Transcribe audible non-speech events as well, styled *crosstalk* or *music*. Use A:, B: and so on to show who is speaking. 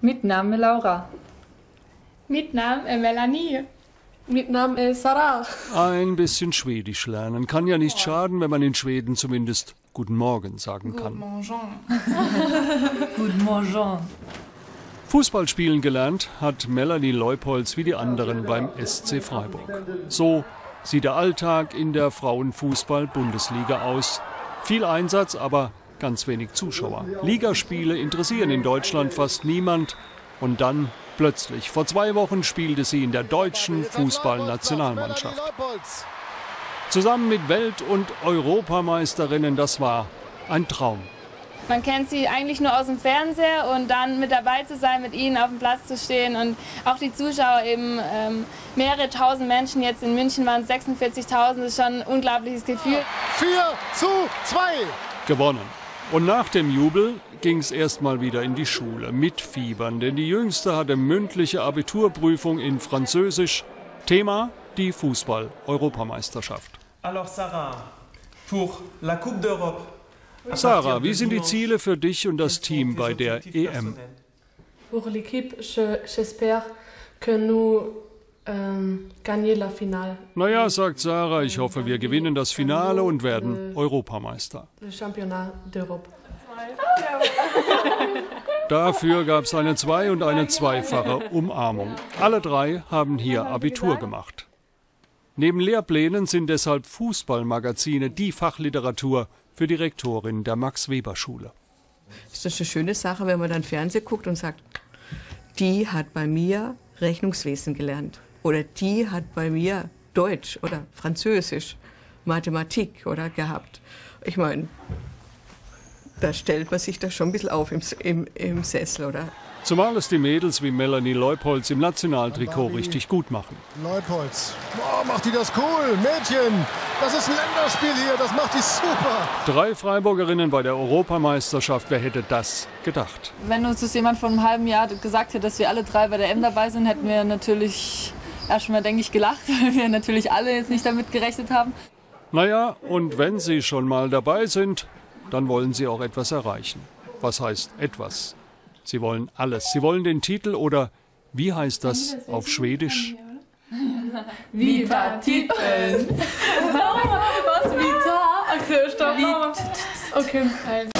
A: Mitt namn är Laura.
B: Mitt Name ist Melanie.
C: Mitt Name ist Sarah.
D: Ein bisschen Schwedisch lernen kann ja nicht schaden, wenn man in Schweden zumindest Guten Morgen sagen kann. *laughs*
A: Guten Morgen.
D: Fußball spielen gelernt hat Melanie Leupolz wie die anderen beim SC Freiburg. So sieht der Alltag in der Frauenfußball-Bundesliga aus. Viel Einsatz, aber ganz wenig Zuschauer. Ligaspiele interessieren in Deutschland fast niemand. Und dann plötzlich, vor zwei Wochen spielte sie in der deutschen Fußballnationalmannschaft. Zusammen mit Welt- und Europameisterinnen, das war ein Traum.
B: Man kennt sie eigentlich nur aus dem Fernseher und dann mit dabei zu sein, mit ihnen auf dem Platz zu stehen und auch die Zuschauer eben ähm, mehrere tausend Menschen, jetzt in München waren es 46.000, ist schon ein unglaubliches Gefühl.
E: 4 zu 2.
D: Gewonnen. Und nach dem Jubel ging es erstmal wieder in die Schule mit Fiebern, denn die Jüngste hatte mündliche Abiturprüfung in Französisch. Thema die Fußball-Europameisterschaft.
F: Alors Sarah, pour la Coupe d'Europe.
D: Sarah, wie sind die Ziele für dich und das Team bei der E EM?
C: Pour l'équipe, je- j'espère que nous euh, gagner la finale.
D: Naja, sagt Sarah, ich hoffe, wir gewinnen das Finale und werden Europameister.
C: Le championnat d'Europe.
D: Dafür gab es eine zwei- und eine zweifache Umarmung. Alle drei haben hier Abitur gemacht. Neben Lehrplänen sind deshalb Fußballmagazine die Fachliteratur für die Rektorin der Max-Weber-Schule.
G: ist das eine schöne Sache, wenn man dann Fernsehen guckt und sagt, die hat bei mir Rechnungswesen gelernt oder die hat bei mir Deutsch oder Französisch, Mathematik oder gehabt. Ich meine, da stellt man sich da schon ein bisschen auf im, im, im Sessel, oder?
D: Zumal es die Mädels wie Melanie Leupolz im Nationaltrikot richtig gut machen.
E: Leupolz. Oh, macht die das cool. Mädchen, das ist ein Länderspiel hier. Das macht die super.
D: Drei Freiburgerinnen bei der Europameisterschaft, wer hätte das gedacht?
A: Wenn uns das jemand vor einem halben Jahr gesagt hätte, dass wir alle drei bei der M dabei sind, hätten wir natürlich erstmal, denke ich, gelacht, *laughs* weil wir natürlich alle jetzt nicht damit gerechnet haben.
D: Naja, und wenn sie schon mal dabei sind, dann wollen sie auch etwas erreichen. Was heißt etwas? Sie wollen alles. Sie wollen den Titel oder wie heißt das auf Schwedisch?
A: Viva Titeln! *laughs*
C: Was? Vita? Okay, stopp.
A: Vita.
C: Okay.